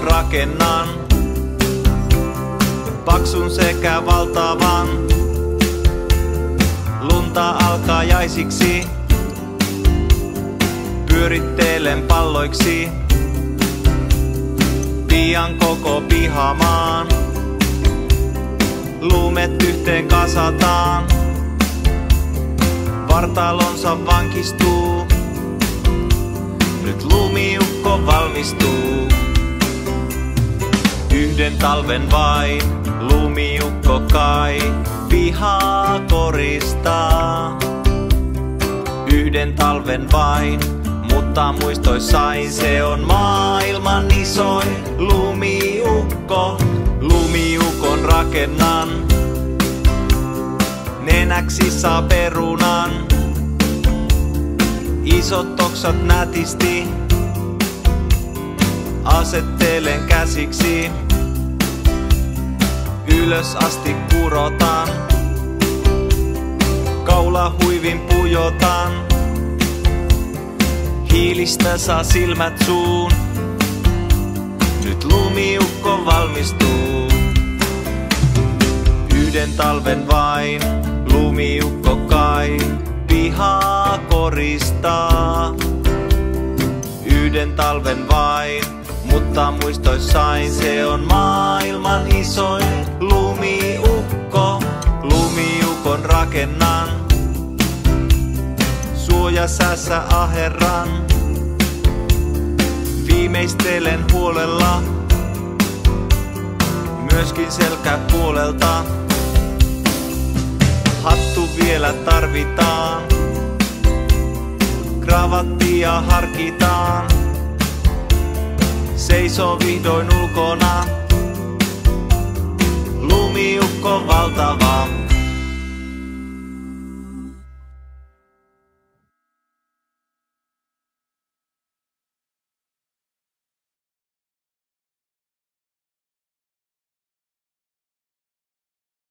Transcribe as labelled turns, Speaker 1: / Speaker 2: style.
Speaker 1: rakennan. Paksun sekä valtavan. Lunta alkaa jaisiksi. Pyörittelen palloiksi. Pian koko pihamaan. Luumet yhteen kasataan. Vartalonsa vankistuu. Nyt lumiukko valmistuu. Yhden talven vain lumiukko kai pihaa koristaa. Yhden talven vain, mutta muistoissain se on maailman isoin lumiukko. Lumiukon rakennan, nenäksi saa perunan. Isot oksat nätisti, asettelen käsiksi. Ylös asti kurotan, kaula huivin pujotan. Hiilistä saa silmät suun, nyt lumiukko valmistuu. Yhden talven vain, lumiukko kai, pihaa koristaa. Talven vain, mutta muistoissain se on maailman isoin lumiukko. Lumiukon rakennan, suojasäässä aherran. Viimeistelen huolella, myöskin selkäpuolelta. Hattu vielä tarvitaan, kravattia harkitaan. Seisoo vihdoin ulkona, lumiukko valtava.